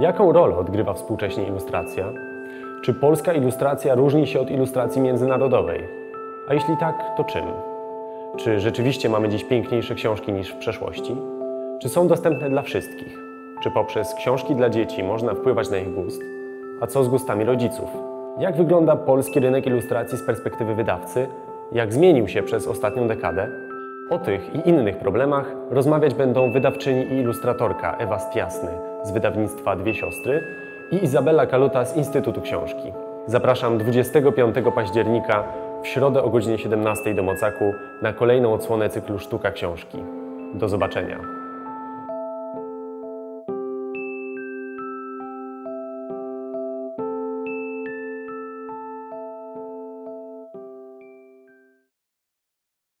Jaką rolę odgrywa współcześnie ilustracja? Czy polska ilustracja różni się od ilustracji międzynarodowej? A jeśli tak, to czym? Czy rzeczywiście mamy dziś piękniejsze książki niż w przeszłości? Czy są dostępne dla wszystkich? Czy poprzez książki dla dzieci można wpływać na ich gust? A co z gustami rodziców? Jak wygląda polski rynek ilustracji z perspektywy wydawcy? Jak zmienił się przez ostatnią dekadę? O tych i innych problemach rozmawiać będą wydawczyni i ilustratorka Ewa Stiasny z wydawnictwa Dwie Siostry i Izabela Kaluta z Instytutu Książki. Zapraszam 25 października w środę o godzinie 17 do Mocaku na kolejną odsłonę cyklu Sztuka Książki. Do zobaczenia.